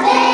Buenos.